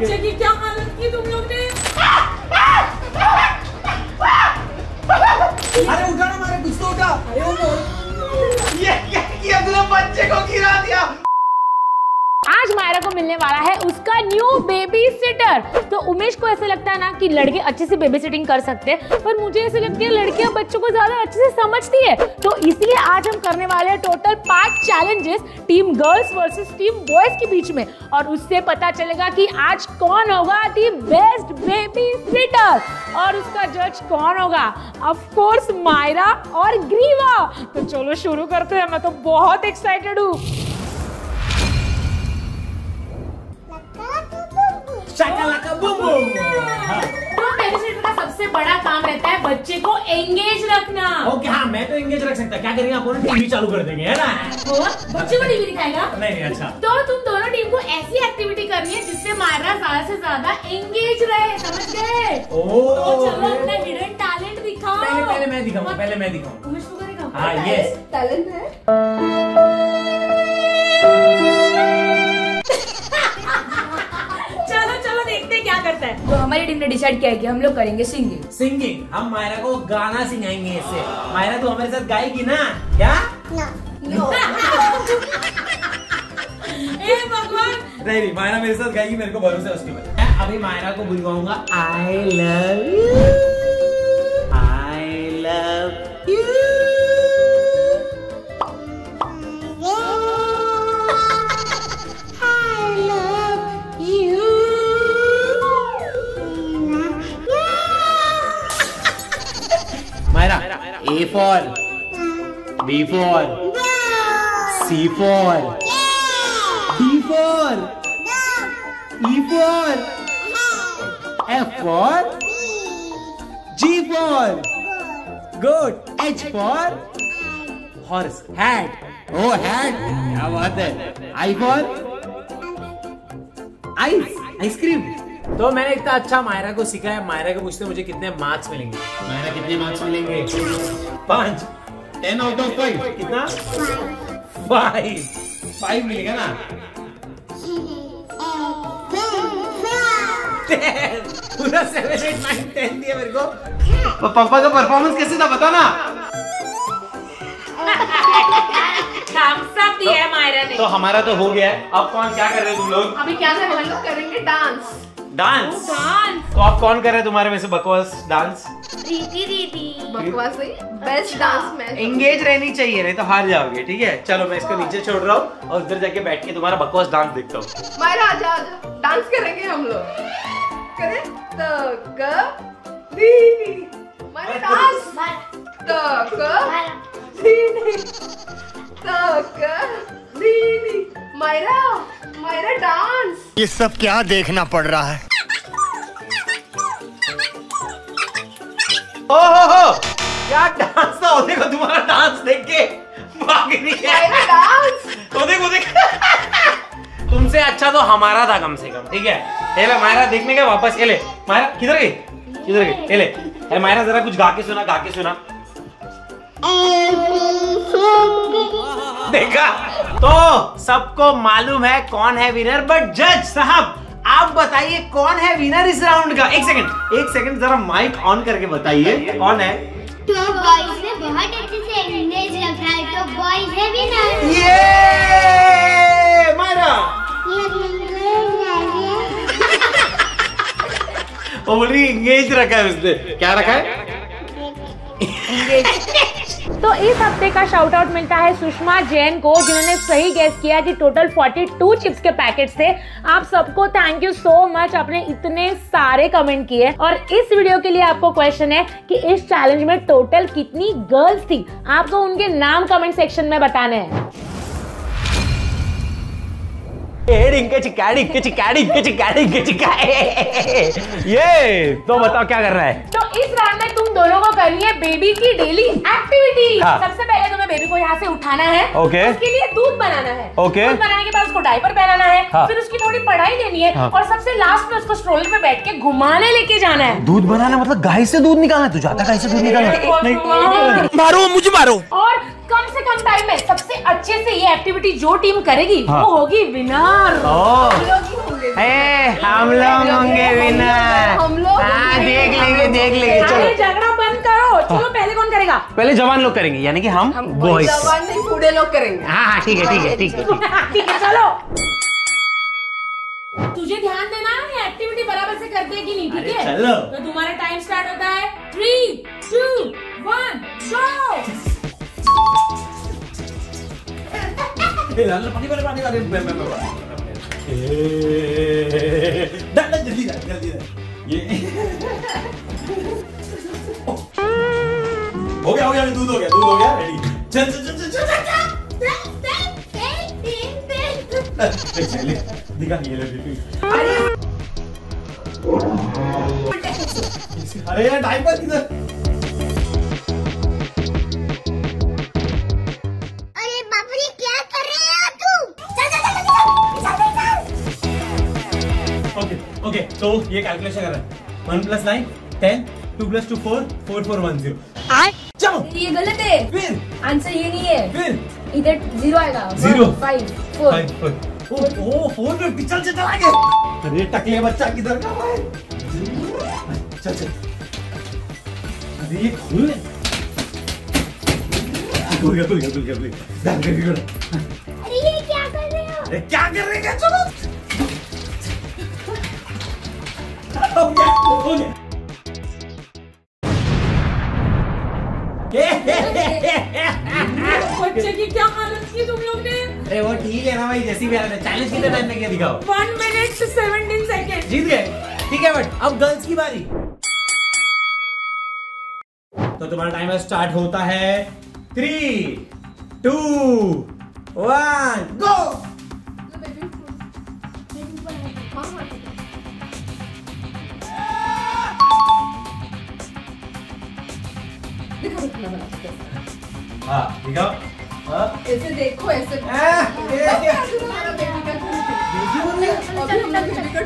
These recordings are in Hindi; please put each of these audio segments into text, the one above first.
बच्चे की क्या मिलने वाला है उसका न्यू बेबी सिटर तो उमेश को ऐसे लगता है ना कि लड़के अच्छे से बेबी सिटिंग कर सकते हैं, पर मुझे ऐसे लगता है लड़कियाँ बच्चों को ज़्यादा अच्छे से समझती है। तो इसलिए आज हम करने वाले हैं टोटल पाँच challenges team girls versus team boys के बीच में। और उससे पता चलेगा कि आज कौन होगा दी बेस्ट बेबी सिटर और उसका जज कौन होगा? ऑफ़ कोर्स मायरा और ग्रीवा। तो चलो शुरू करते हैं, मैं तो बहुत एक्साइटेड हूँ। Shakalaka boom boom. तो बेबी का सबसे बड़ा काम रहता है बच्चे को एंगेज रखना। ओके हाँ मैं तो एंगेज रख सकता क्या करेंगे अपन टीवी चालू कर देंगे है ना? और बच्चे को टीवी दिखाएगा? नहीं नहीं अच्छा। तो तुम दोनों टीम को ऐसी एक्टिविटी करनी है जिससे मायरा ज़्यादा से ज़्यादा एंगेज रहे समझ गए? ओ तो चलो अपना हिडन टैलेंट दिखाओ। पहले पहले मैं दिखाऊँगा पहले मैं दिखाऊँगा करेगा हाँ यस टैलेंट है। करता है। तो हमारी टीम ने डिसाइड किया है कि हम लोग करेंगे सिंगिंग सिंगिंग हम मायरा को गाना सिखाएँगे इससे। मायरा तो हमारे साथ गाएगी ना? क्या? भगवान। नहीं नहीं मायरा मेरे साथ गाएगी मेरे को भरोसा उसके ऊपर। मैं अभी मायरा को बुलवाऊँगा I love you I love you A for B for C for D for E for F for G for good H for horse hat O hat क्या बात है? आई फॉर आइस आइसक्रीम तो मैंने इतना अच्छा मायरा को सिखाया मायरा को पूछते मुझे कितने मार्क्स मिलेंगे। मायरा कितने मार्क्स मिलेंगे? पाँच। Ten out of five. कितना? फाइव। फाइव मिलेगा ना? पूरा सेवन एट नाइन टेन दिया मेरे को। पापा का परफॉर्मेंस कैसे था बता ना? है तो हमारा तो हो गया है। अब कौन क्या कर रहे हो तुम लोग? अभी क्या करेंगे हम लोग करेंगे डांस डांस डांस तो आप कौन कर रहे हैं तुम्हारे में से बकवास? डांस दीदी दीदी बकवास बेस्ट डांस मैच एंगेज रहनी चाहिए नहीं तो हार जाओगे ठीक है? चलो मैं इसको नीचे छोड़ रहा हूँ और उधर जाके बैठ के तुम्हारा बकवास डांस देखता हूँ। मायरा आजा आजा डांस करेंगे हम लोग। करें? तो क दी। मायरा डांस तो क दी तो क दी मायरा मायरा डांस ये सब क्या देखना पड़ रहा है? ओ हो हो। क्या डांस था? वो देखो तुम्हारा डांस देख के भाग रही है डांस? वो देख वो देख। तुमसे अच्छा तो हमारा था कम से कम ठीक है? ले मायरा देखने का वापस? ये ले मायरा किधर गई? किधर गई? ये ले। ए मायरा जरा कुछ गा के सुना गा के सुना। देखा? तो सबको मालूम है कौन है विनर बट जज साहब आप बताइए कौन है विनर इस राउंड का? एक सेकंड एक सेकंड जरा माइक ऑन करके बताइए कौन है? तो बॉयज़ ने बहुत अच्छे से रखा है तो बॉयज़ है विनर ये मायरा वो बोल रही एंगेज रखा है उसने। क्या रखा है? तो इस हफ़्ते का शाउट आउट मिलता है सुषमा जैन को, जिन्होंने सही गेस किया कि टोटल 42 चिप्स के पैकेट थे। आप सबको थैंक यू सो मच आपने इतने सारे कमेंट किए और इस वीडियो के लिए आपको क्वेश्चन है कि इस चैलेंज में टोटल कितनी गर्ल्स थी? आपको उनके नाम कमेंट सेक्शन में बताने हैं। ये तो बताओ क्या कर रहा है? तो इस राउंड में तुम दोनों को करनी है बेबी की डेली एक्टिविटी हाँ। सबसे पहले तुम्हें बेबी को यहाँ से उठाना है। ओके। उसके लिए दूध बनाना है। ओके। दूध बनाने के बाद उसको डायपर पहनाना है। हाँ। फिर उसकी थोड़ी पढ़ाई लेनी है। हाँ। और सबसे लास्ट में उसको स्ट्रोलर में बैठ के घुमाने लेके जाना है। दूध बनाना मतलब गाय से दूध निकालना है? तू जाता गाय से दूध निकालना मारो मुझे मारो। और कम से कम टाइम में सबसे अच्छे से ये एक्टिविटी जो टीम करेगी हाँ। वो होगी विनर ही हाँ हम लोग होंगे विनर हम लोग हाँ देख लेंगे देख लेंगे चलो। झगड़ा बंद करो। चलो पहले कौन करेगा? पहले जवान लोग करेंगे यानी कि हम बॉयज़ जवान नहीं बूढ़े लोग करेंगे। हाँ हाँ ठीक है ठीक है ठीक है ठीक है। चलो। तुझे ध्यान देना है ये एक्टिविटी बराबर से करते हैं कि नहीं ठीक है? चलो। तो तुम्हारा टाइम स्टार्ट होता है। थ्री टू वन गो पानी वाले पानी वाले डाल जल्दी डाल जल्दी डाल ये हो गया हो गया दूध हो गया दूध हो गया रेडी चल चल चल चल चल चल दिखा ये ले अरे यार डायपर किधर तो ये कैलकुलेशन कर रहा है। One plus nine ten two plus two four four four one zero चलो। ये गलत है। फिर। आंसर ये नहीं है। फिर। इधर ज़ीरो आएगा। Zero. Five four five four O O four fifty चल चल चल आगे अरे टकले बच्चा किधर का है? चल चल। अरे ये खुल खुल गया खुल गया खुल गया खुल गया। अरे ये क्या कर रहे हो? अरे क्या कर रहे हैं? चलो। हो गया हो गया बच्चे की क्या हालत की तुम लोग ने? अरे वो ठीक है ना भाई जैसी भी हालत है। चैलेंज कितने टाइम में किया दिखाओ? वन मिनट सेवनटीन सेकेंड जीत गए। ठीक है बट अब गर्ल्स की बारी। तो तुम्हारा टाइमर स्टार्ट होता है। थ्री टू वन गो हाँ दिखाओ हाँ। ऐसे देखो ऐसे क्या? अभी हम लोग को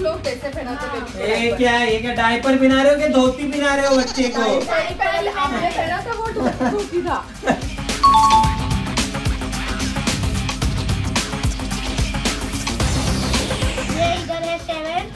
लो कैसे पहनाते ये क्या ये क्या डायपर पिना रहे हो कि धोती पिना रहे हो बच्चे को? पहले आपने पहना था वो धोती था।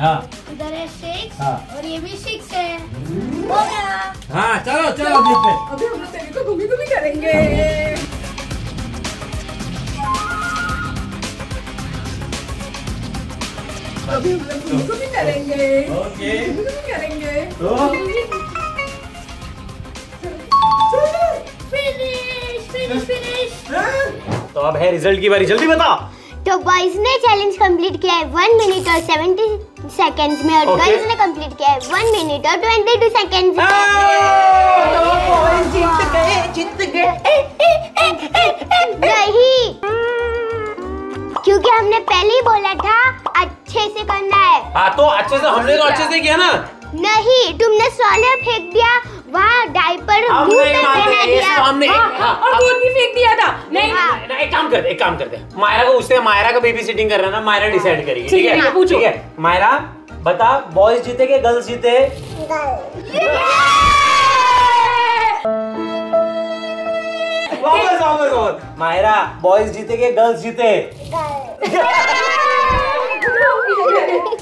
हाँ। इधर है सिक्स हाँ। और ये भी सिक्स है। हो गया। हाँ चलो चलो अभी पे। अभी हम लोग बेबी को घूमी घूमी करेंगे। अभी हम लोग घूमी घूमी करेंगे। ओके। घूमी घूमी करेंगे। तो? फिनिश फिनिश फिनिश तो अब है रिज़ल्ट की बारी। जल्दी बता। तो बॉयज़ ने चैलेंज कंप्लीट किया है। वन मिनट और सेवेंटी सेकेंड्स में और Okay. गर्ल्स ने कंप्लीट किया है वन मिनट और ट्वेंटी टू सेकेंड्स में जीत गए जीत गए नहीं क्योंकि हमने पहले ही बोला था अच्छे से करना है। हाँ तो अच्छे से हमने तो अच्छे से किया ना। नहीं तुमने सॉलर फेंक दिया। वहाँ डायपर हम हमने हाँ, और दूध भी फेंक दिया था। नहीं हाँ। ना, एक काम करते एक काम करते। हैं मायरा को हैं मायरा का बेबी सिटिंग कर रहा ना मायरा डिसाइड करेगी ठीक है, ठीक है? पूछो। ठीक है मायरा बता बॉयज़ जीते के गर्ल्स जीते? वापस वापस वापस मायरा बॉयज़ जीते के गर्ल्स जीते?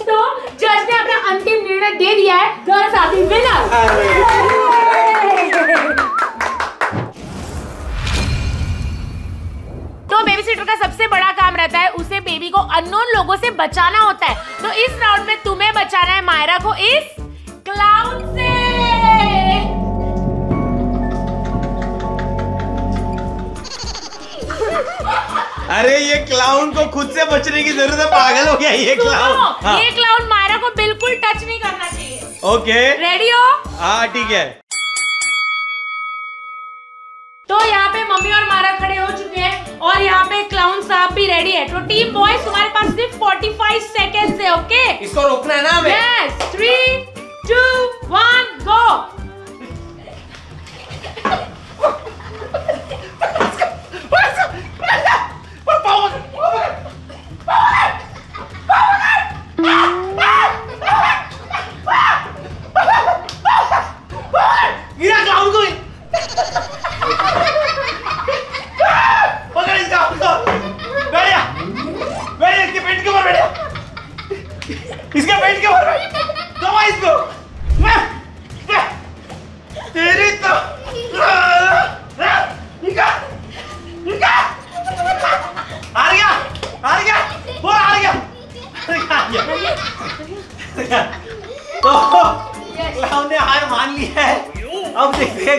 तो जज ने अपना अंतिम निर्णय दे दिया है गर्ल्स आती विनर सिटर का सबसे बड़ा काम रहता है उसे बेबी को अननोन लोगों से बचाना होता है। तो इस राउंड में तुम्हें बचाना है मायरा को इस क्लाउड से। अरे ये क्लाउन को खुद से बचने की ज़रूरत है पागल हो गया ये क्लाउन हाँ, ये क्लाउड मायरा को बिल्कुल टच नहीं करना चाहिए। ओके रेडी हो? हाँ ठीक है। तो यहाँ पे मम्मी और मारा खड़े हो चुके हैं। और यहाँ पे क्लाउन साहब भी रेडी है। तो टीम बॉयज़ तुम्हारे पास सिर्फ़ फोर्टी फाइव सेकेंड है ओके इसको रोकना है ना हमें? Yes three two one go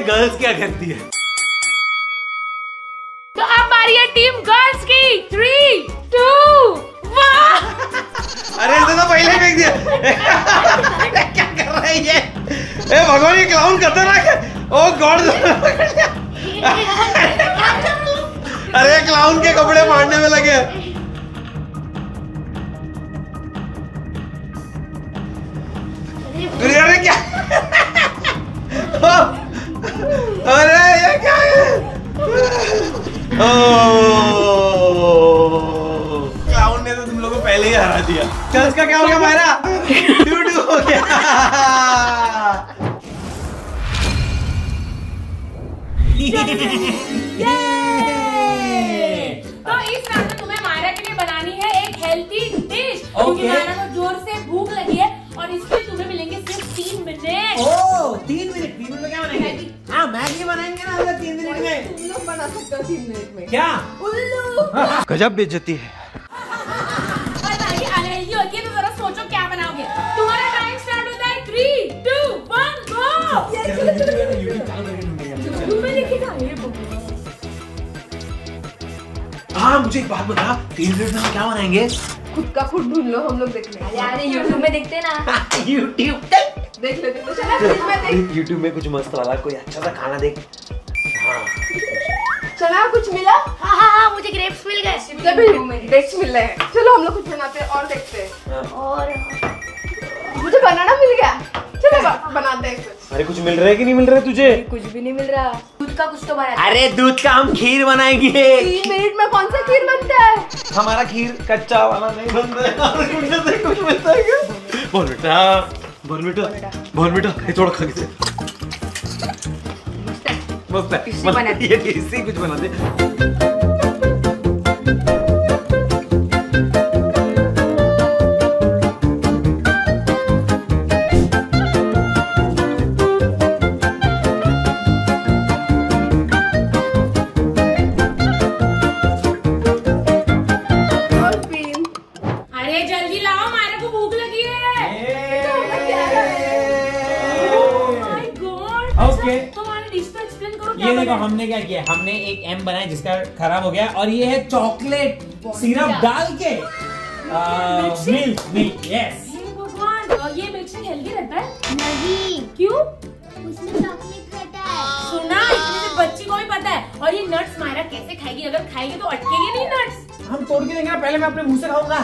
girls क्या करती है? तो अब बारी है टीम गर्ल्स की थ्री टू वन अरे इसने तो पहले फेंक दिया। क्या कर रहा है ये? ए भगवान ये क्लाउन खतरनाक है। ओ गॉड अरे क्लाउन के कपड़े मारने में लगे अरे क्या अरे ये क्या है क्लाउन ने तो तुम लोगों को पहले ही हरा दिया। गर्ल्स का क्या हो गया मायरा? टू टू हो गया। तो इस रात तुम्हें मायरा के लिए बनानी है एक हेल्थी डिश क्योंकि Okay. बनाएँगे ना हम तीन मिनट में। तुम लोग बना सकते हो तीन मिनट में। क्या? उल्लू। गजब बेइज्जती है। और मैगी अनहेल्दी होती है तो जरा सोचो क्या बनाओगे। तुम्हारा टाइम स्टार्ट होता है थ्री टू वन गो तुम्हें लिखेगा ये बोलो। हाँ। मुझे एक बात बता तीन मिनट में हम क्या बनाएँगे? खुद का खुद ढूंढ लो हम लोग देख लेंगे यार यूट्यूब में देखते ना। यूट्यूब देख लेते तो चला फ्रिज में देख। यूट्यूब में कुछ मस्त वाला कोई अच्छा सा खाना देख। हाँ। चला कुछ मिला? हाँ हाँ हाँ मुझे ग्रेप्स मिल गए। जब डेट्स मिल रहे हैं। चलो हम लोग कुछ बनाते हैं और देखते हैं। और मुझे बनाना मिल गया। चलो बनाते हैं कुछ। अरे कुछ मिल रहा है कि नहीं मिल रहा है तुझे कुछ भी नहीं मिल रहा। दूध का कुछ तो बना अरे दूध का हम खीर बनाएँगे। तीन मिनट में कौन सा खीर बनता है? हमारा खीर कच्चा वाला नहीं बनता है कुछ कुछ मिलता है क्या? बोल बेटा। बोल बेटा ये थोड़ा खा के मस्त है। मस्त मतलब ये इसी कुछ बना डिश तो एक्सप्लेन करो क्या ये देखो हमने क्या किया? हमने एक एम बनाया जिसका खराब हो गया और ये है चॉकलेट सिरप डाल के मिल्क मिल्क यस भगवान ये मिल्कशेक हेल्दी रहता है? नहीं। क्यों? उसमें चॉकलेट रहता है। सुना इतनी बच्ची को भी पता है। और ये नट्स मायरा कैसे खाएगी? अगर खाएगी तो अटकेगी नहीं नट्स हम तोड़ के देंगे ना पहले मैं अपने मुँह से खाऊँगा।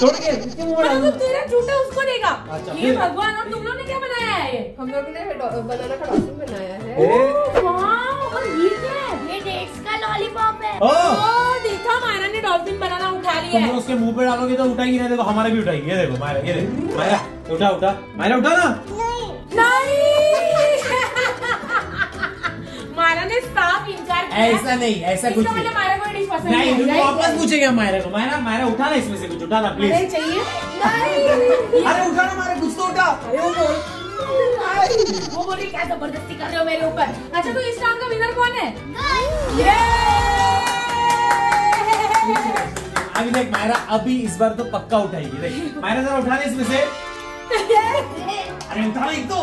तोड़ के इसके मुँह में तो डालूँगा। तेरा झूठा उसको देगा। अच्छा, ये भगवान और तुम लोग ने क्या बनाया है? हम लोग ने बनाना का डॉल्फिन बनाया है। ये क्या है? ये डेट्स का लॉलीपॉप है। ओ! देखा मायरा ने डॉल्फिन बनाना उठा लिया है। लोग उसके मुँह पे डालोगे तो उठाएगी ना देखो हमारा भी उठाएगी। ये देखो मायरा ये देखो मायरा उठा उठा। मायरा उठा ना। नहीं नहीं मायरा ने साफ़ इनकार किया। ऐसा नहीं ऐसा कुछ इसका नहीं। मतलब मायरा को डिश पसंद नहीं नहीं तुम वापस? पूछेगा मायरा को। मायरा मायरा उठा ना इसमें से कुछ उठा ना अरे प्लीज़ चाहिए। नहीं। अरे उठा ना मायरा कुछ तो उठा। अरे वो बोल। वो बोल क्या ज़बरदस्ती कर रहे हो मेरे ऊपर? अच्छा तो इस राउंड का विनर कौन है? ये अभी देख मायरा अभी इस बार तो पक्का उठाएगी। देख मायरा जरा उठा ले इसमें से। अरे उठा एक तो।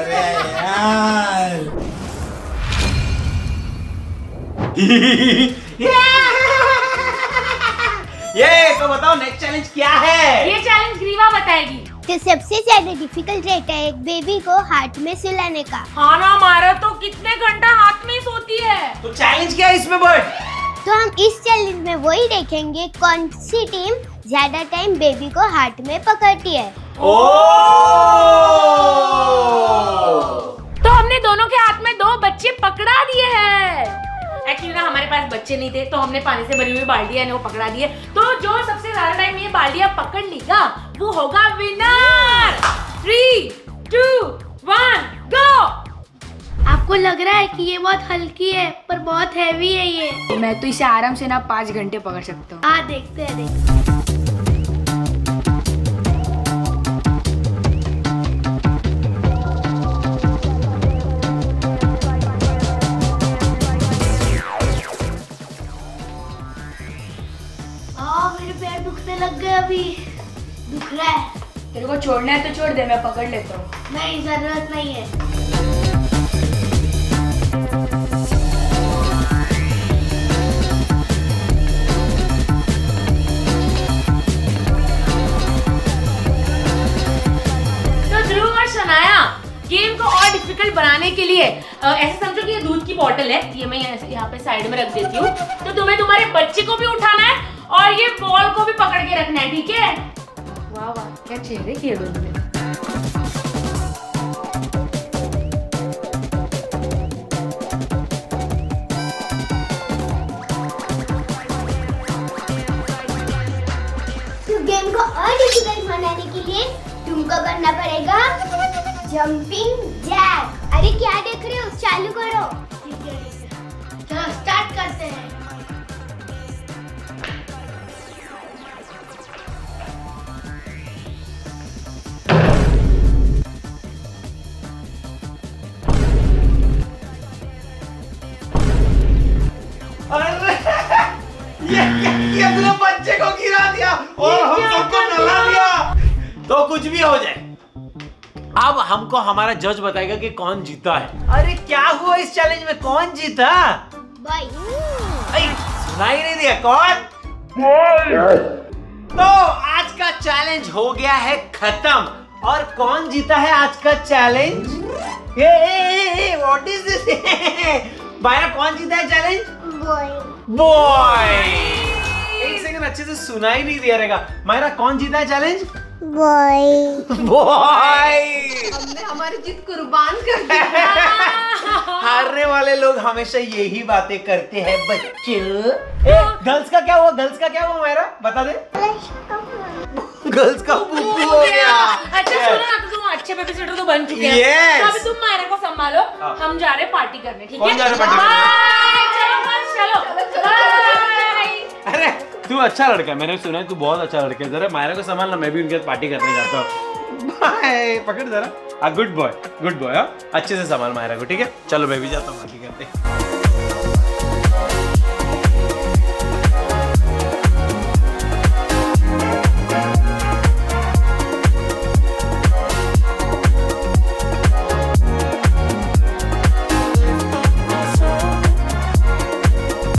अरे यार। ये तो बताओ नेक्स्ट चैलेंज क्या है? ये चैलेंज ग्रीवा बताएगी। तो सबसे ज़्यादा डिफ़िकल्ट रहता है एक बेबी को हाथ में सुलाने का। हाँ ना मारा तो कितने घंटा हाथ में ही सोती है? तो चैलेंज क्या है इसमें बट? तो हम इस चैलेंज में वही देखेंगे कौन सी टीम ज़्यादा टाइम बेबी को हाथ में पकड़ती है। ओ! तो हमने दोनों के हाथ में दो बच्चे पकड़ा दिए हैं। एक्चुअली ना हमारे पास बच्चे नहीं थे तो हमने पानी से भरी हुई बाल्टिया ने वो पकड़ा दिए तो जो सबसे ज़्यादा टाइम ये बाल्टिया पकड़ लेगा वो होगा winner three two one go आपको लग रहा है कि ये बहुत हल्की है पर बहुत हैवी है ये। मैं तो इसे आराम से ना पाँच घंटे पकड़ सकता हूँ। हाँ देखते हैं देखते अभी दुख रहा है। तेरे को छोड़ना है तो छोड़ दे मैं पकड़ लेता हूँ। नहीं ज़रूरत नहीं है। तो ध्रुव और शनाया गेम को और डिफ़िकल्ट बनाने के लिए ऐसे समझो कि ये दूध की बोतल है ये मैं यहाँ यहाँ पे साइड में रख देती हूँ। तो तुम्हें तुम्हारे बच्चे को भी उठाना है और ये बॉल को भी पकड़ के रखना है ठीक है? वाह वाह क्या चेहरे किए दोनों ने तो गेम को और डिफ़िकल्ट बनाने के लिए तुमको करना पड़ेगा जंपिंग जैक अरे क्या देख रहे हो? चालू करो। ठीक है चलो स्टार्ट करते हैं। हमारा जज बताएगा कि कौन जीता है। अरे क्या हुआ इस चैलेंज में? कौन जीता? भाई। सुनाई नहीं दिया। कौन? तो आज का चैलेंज हो गया है खत्म। और कौन जीता है आज का challenge A A what is this बायरा कौन जीता है चैलेंज बॉय बॉय एक सेकंड अच्छे से सुनाई नहीं दिया रहेगा। मायरा कौन जीता है चैलेंज बॉय बॉय हमने हमारी जीत कुर्बान कर दी। हारने वाले लोग हमेशा यही बातें करते हैं बच्चे। ए गर्ल्स का क्या हुआ? गर्ल्स का क्या हुआ मेरा बता दे। गर्ल्स का पुप्पू हो गया। अच्छा सुनो ना तो तुम अच्छे बेबी सिटर तो बन चुके हैं। Yes. तो अभी तुम मायरा को संभालो। हाँ। हम जा रहे पार्टी करने ठीक है? कौन जा रहा है पार्टी Bye, चलो बस चलो। बाय अरे तू अच्छा लड़का है। मैंने सुना है तू बहुत अच्छा लड़का है। जरा मायरा को संभालना, मैं भी उनके साथ पार्टी करने जाता हूँ। पकड़ जरा। गुड बॉय गुड बॉय अच्छे से संभाल मायरा को, ठीक है? चलो, मैं भी जाता हूँ पार्टी करते